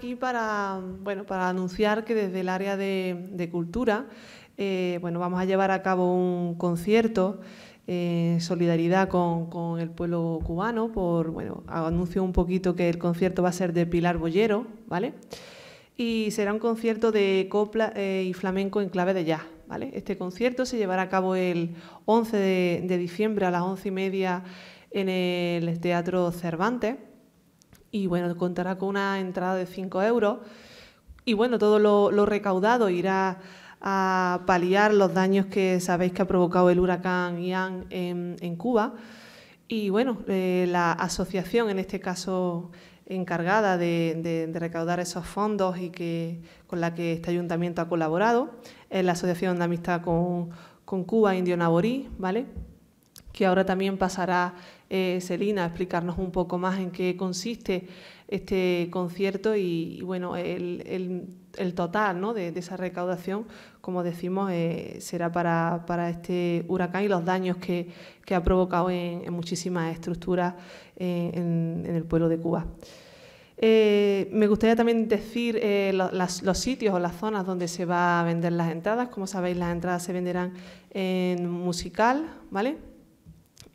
aquí para, bueno, para anunciar que desde el área de, cultura eh, bueno, vamos a llevar a cabo un concierto en eh, solidaridad con, el pueblo cubano. Por, bueno, anuncio un poquito que el concierto va a ser de Pilar Bollero, ¿vale? Y será un concierto de copla eh, y flamenco en clave de jazz, ¿vale? Este concierto se llevará a cabo el 11 de, de diciembre a las 11 y media en el Teatro Cervantes y bueno, contará con una entrada de 5 euros y bueno, todo lo, recaudado irá a paliar los daños que sabéis que ha provocado el huracán Ian en, Cuba y bueno, eh, la asociación en este caso encargada de, recaudar esos fondos y que con la que este ayuntamiento ha colaborado es la Asociación de Amistad con, con Cuba Indio Naborí, ¿vale? Que ahora también pasará eh, Celina a explicarnos un poco más en qué consiste este concierto y, bueno, el, total ¿no? de, esa recaudación, como decimos, eh, será para, este huracán y los daños que, ha provocado en, muchísimas estructuras eh, en, el pueblo de Cuba. me gustaría también decir los sitios o las zonas donde se va a vender las entradas. Como sabéis, las entradas se venderán en musical, ¿vale?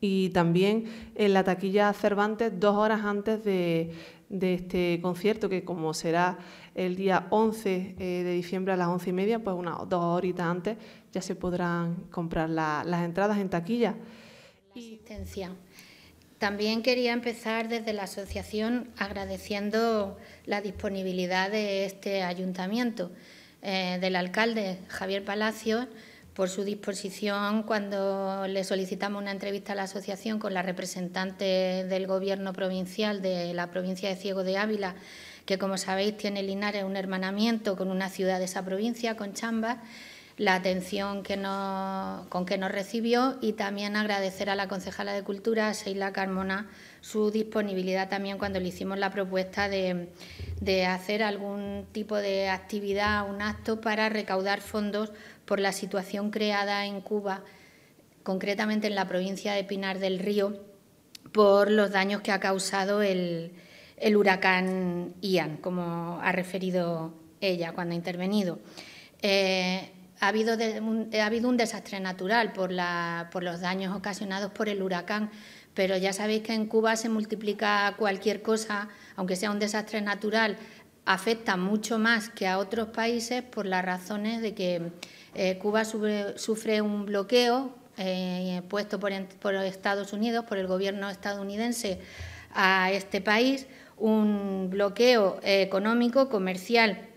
Y también en la taquilla Cervantes dos horas antes de, este concierto, que como será el día 11 eh, de diciembre a las once y media, pues unas dos horitas antes ya se podrán comprar las entradas en taquilla. asistencia. También quería empezar desde la asociación agradeciendo la disponibilidad de este ayuntamiento, eh, del alcalde Javier Palacios, por su disposición cuando le solicitamos una entrevista a la asociación con la representante del Gobierno provincial de la provincia de Ciego de Ávila, que como sabéis tiene Linares un hermanamiento con una ciudad de esa provincia, con Chambas, la atención que con que nos recibió y también agradecer a la concejala de Cultura, Seila Carmona, su disponibilidad también cuando le hicimos la propuesta de, de hacer algún tipo de actividad, un acto para recaudar fondos por la situación creada en Cuba, concretamente en la provincia de Pinar del Río, por los daños que ha causado el, huracán Ian, como ha referido ella cuando ha intervenido. Eh, ha, habido un, desastre natural por los daños ocasionados por el huracán, pero ya sabéis que en Cuba se multiplica cualquier cosa, aunque sea un desastre natural, afecta mucho más que a otros países por las razones de que eh, Cuba sufre, un bloqueo eh, puesto por, Estados Unidos, por el gobierno estadounidense a este país, un bloqueo económico, comercial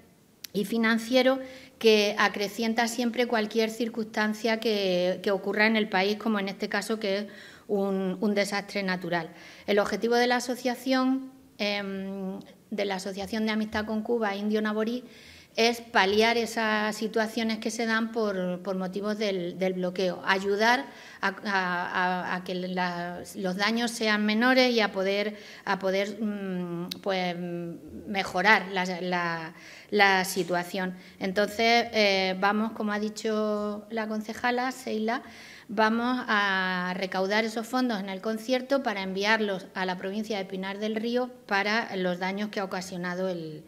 y financiero que acrecienta siempre cualquier circunstancia que, ocurra en el país, como en este caso que es un, desastre natural. El objetivo de la asociación, em, de la Asociación de Amistad con Cuba, Indio Naborí, es paliar esas situaciones que se dan por, motivos del, bloqueo, ayudar a, que los daños sean menores y a poder, a poder mm, pues, mejorar la, situación. Entonces, eh, vamos, como ha dicho la concejala Seila, vamos a recaudar esos fondos en el concierto para enviarlos a la provincia de Pinar del Río para los daños que ha ocasionado el,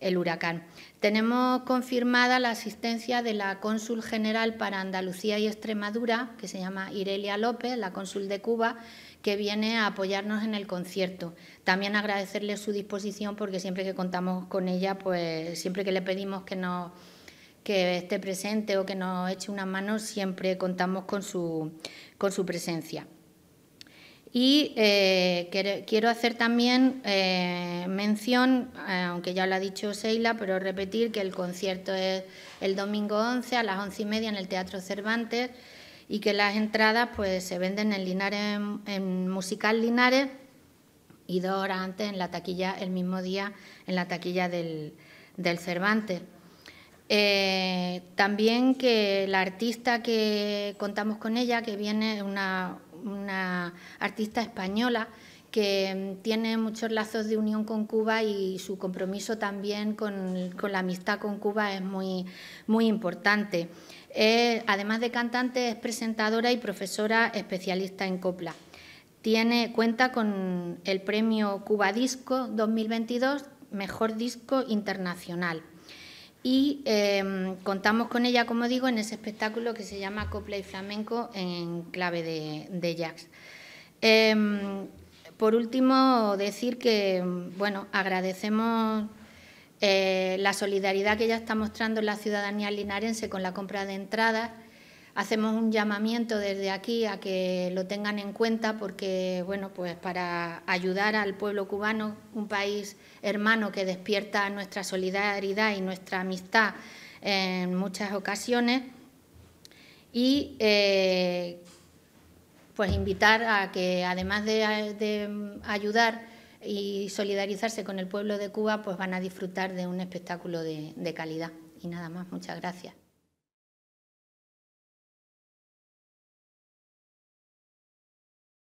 el huracán. Tenemos confirmada la asistencia de la cónsul general para Andalucía y Extremadura, que se llama Irelia López, la cónsul de Cuba, que viene a apoyarnos en el concierto. También agradecerle su disposición porque siempre que contamos con ella, pues siempre que le pedimos que nos esté presente o que nos eche una mano, siempre contamos con su, con su presencia. Y eh, quiero hacer también eh, mención, eh, aunque ya lo ha dicho Seila, pero repetir que el concierto es el domingo 11 a las once y media en el Teatro Cervantes y que las entradas pues, se venden en Linares, en Musical Linares y dos horas antes en la taquilla, el mismo día, en la taquilla del, del Cervantes. también que la artista que contamos con ella, que viene una, una artista española que mm, tiene muchos lazos de unión con Cuba y su compromiso también con, la amistad con Cuba es muy, muy importante. además de cantante, es presentadora y profesora especialista en copla. Tiene, cuenta con el premio Cuba Disco 2022 Mejor Disco Internacional. Y em, contamos con ella, como digo, en ese espectáculo que se llama Copla y Flamenco en clave de, de jazz. Em, por último, decir que bueno, agradecemos eh, la solidaridad que ya está mostrando la ciudadanía linarense con la compra de entradas. Hacemos un llamamiento desde aquí a que lo tengan en cuenta porque, bueno, pues para ayudar al pueblo cubano, un país hermano que despierta nuestra solidaridad y nuestra amistad en muchas ocasiones. Y eh, pues invitar a que además de, ayudar y solidarizarse con el pueblo de Cuba, pues van a disfrutar de un espectáculo de calidad. Y nada más, muchas gracias.